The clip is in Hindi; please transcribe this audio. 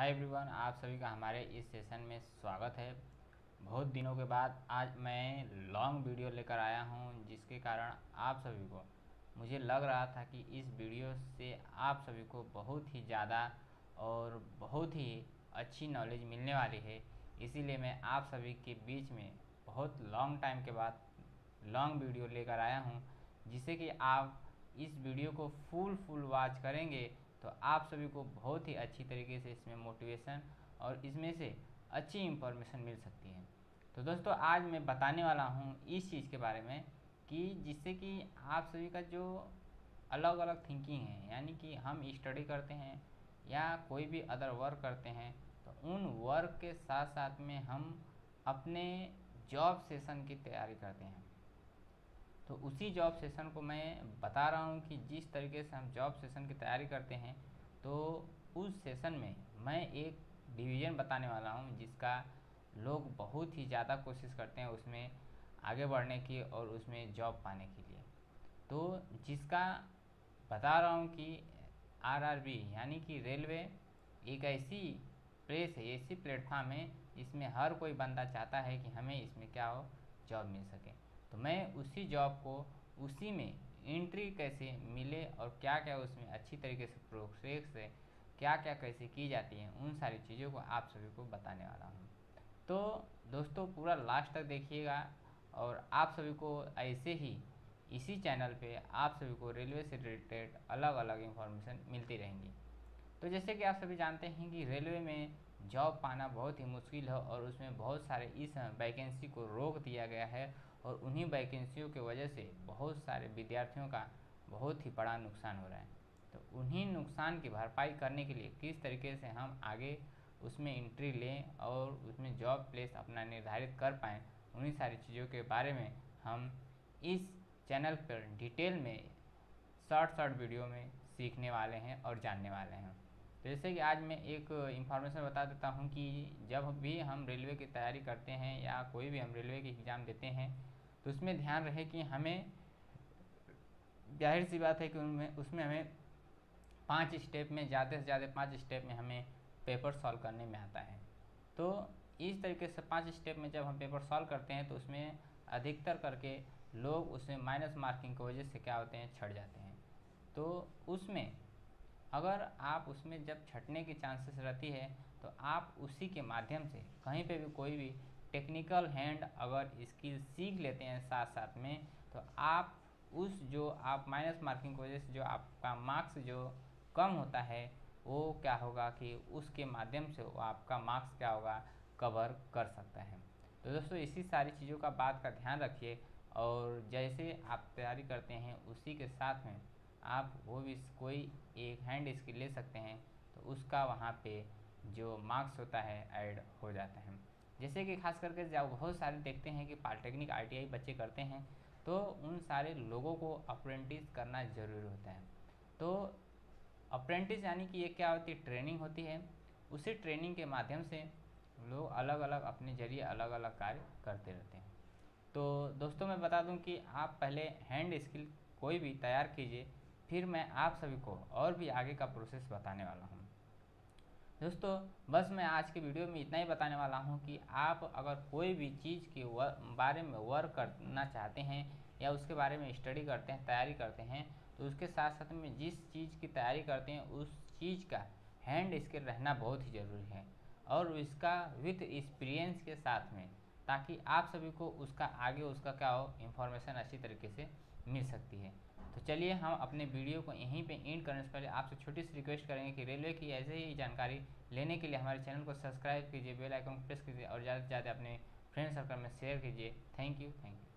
हाय एवरीवन आप सभी का हमारे इस सेशन में स्वागत है। बहुत दिनों के बाद आज मैं लॉन्ग वीडियो लेकर आया हूँ, जिसके कारण आप सभी को मुझे लग रहा था कि इस वीडियो से आप सभी को बहुत ही ज़्यादा और बहुत ही अच्छी नॉलेज मिलने वाली है। इसीलिए मैं आप सभी के बीच में बहुत लॉन्ग टाइम के बाद लॉन्ग वीडियो लेकर आया हूँ, जिससे कि आप इस वीडियो को फुल फुल वॉच करेंगे तो आप सभी को बहुत ही अच्छी तरीके से इसमें मोटिवेशन और इसमें से अच्छी इंफॉर्मेशन मिल सकती है। तो दोस्तों, आज मैं बताने वाला हूँ इस चीज़ के बारे में कि जिससे कि आप सभी का जो अलग अलग थिंकिंग है, यानी कि हम स्टडी करते हैं या कोई भी अदर वर्क करते हैं तो उन वर्क के साथ साथ में हम अपने जॉब सेशन की तैयारी करते हैं। तो उसी जॉब सेशन को मैं बता रहा हूँ कि जिस तरीके से हम जॉब सेशन की तैयारी करते हैं तो उस सेशन में मैं एक डिवीज़न बताने वाला हूँ जिसका लोग बहुत ही ज़्यादा कोशिश करते हैं उसमें आगे बढ़ने की और उसमें जॉब पाने के लिए। तो जिसका बता रहा हूँ कि आरआरबी यानी कि रेलवे एक ऐसी प्लेस है, ऐसी प्लेटफार्म है, इसमें हर कोई बंदा चाहता है कि हमें इसमें क्या हो जॉब मिल सके। तो मैं उसी जॉब को उसी में एंट्री कैसे मिले और क्या क्या उसमें अच्छी तरीके से प्रोसेस है क्या क्या कैसे की जाती हैं, उन सारी चीज़ों को आप सभी को बताने वाला हूँ। तो दोस्तों, पूरा लास्ट तक देखिएगा और आप सभी को ऐसे ही इसी चैनल पे आप सभी को रेलवे से रिलेटेड अलग अलग इन्फॉर्मेशन मिलती रहेंगी। तो जैसे कि आप सभी जानते हैं कि रेलवे में जॉब पाना बहुत ही मुश्किल है और उसमें बहुत सारे इस वैकेंसी को रोक दिया गया है और उन्हीं वैकेंसियों के वजह से बहुत सारे विद्यार्थियों का बहुत ही बड़ा नुकसान हो रहा है। तो उन्हीं नुकसान की भरपाई करने के लिए किस तरीके से हम आगे उसमें इंट्री लें और उसमें जॉब प्लेस अपना निर्धारित कर पाएँ, उन्हीं सारी चीज़ों के बारे में हम इस चैनल पर डिटेल में शॉर्ट शॉर्ट वीडियो में सीखने वाले हैं और जानने वाले हैं। तो जैसे कि आज मैं एक इन्फॉर्मेशन बता देता हूँ कि जब भी हम रेलवे की तैयारी करते हैं या कोई भी हम रेलवे की एग्ज़ाम देते हैं तो उसमें ध्यान रहे कि हमें, ज़ाहिर सी बात है कि उनमें, उसमें हमें पाँच स्टेप में, ज़्यादा से ज़्यादा पाँच स्टेप में हमें पेपर सॉल्व करने में आता है। तो इस तरीके से पाँच स्टेप में जब हम पेपर सॉल्व करते हैं तो उसमें अधिकतर करके लोग उसमें माइनस मार्किंग की वजह से क्या होते हैं, छट जाते हैं। तो उसमें, अगर आप उसमें जब छटने की चांसेस रहती है तो आप उसी के माध्यम से, कहीं पे भी कोई भी टेक्निकल हैंड अगर स्किल सीख लेते हैं साथ साथ में तो आप उस जो आप माइनस मार्किंग की वजह से जो आपका मार्क्स जो कम होता है, वो क्या होगा कि उसके माध्यम से वो आपका मार्क्स क्या होगा कवर कर सकता है। तो दोस्तों, इसी सारी चीज़ों का बात का ध्यान रखिए और जैसे आप तैयारी करते हैं, उसी के साथ में आप वो भी कोई एक हैंड स्किल ले सकते हैं तो उसका वहाँ पे जो मार्क्स होता है ऐड हो जाता है। जैसे कि खास करके जब बहुत सारे देखते हैं कि पॉलिटेक्निक आईटीआई बच्चे करते हैं तो उन सारे लोगों को अप्रेंटिस करना ज़रूरी होता है। तो अप्रेंटिस यानी कि ये क्या होती है? ट्रेनिंग होती है। उसी ट्रेनिंग के माध्यम से लोग अलग अलग अपने ज़रिए अलग अलग कार्य करते रहते हैं। तो दोस्तों, मैं बता दूँ कि आप पहले हैंड स्किल कोई भी तैयार कीजिए, फिर मैं आप सभी को और भी आगे का प्रोसेस बताने वाला हूँ। दोस्तों, बस मैं आज के वीडियो में इतना ही बताने वाला हूँ कि आप अगर कोई भी चीज़ के बारे में वर्क करना चाहते हैं या उसके बारे में स्टडी करते हैं, तैयारी करते हैं तो उसके साथ साथ में जिस चीज़ की तैयारी करते हैं, उस चीज़ का हैंड स्किल रहना बहुत ही ज़रूरी है। और इसका विथ एक्सपीरियंस के साथ में ताकि आप सभी को उसका आगे उसका क्या हो इन्फॉर्मेशन अच्छी तरीके से मिल सकती है। तो चलिए हम अपने वीडियो को यहीं पे एंड करने से पहले आपसे छोटी सी रिक्वेस्ट करेंगे कि रेलवे की ऐसे ही जानकारी लेने के लिए हमारे चैनल को सब्सक्राइब कीजिए बेल आइकन प्रेस कीजिए और ज़्यादा से ज़्यादा अपने फ्रेंड सर्कल में शेयर कीजिए। Thank you thank you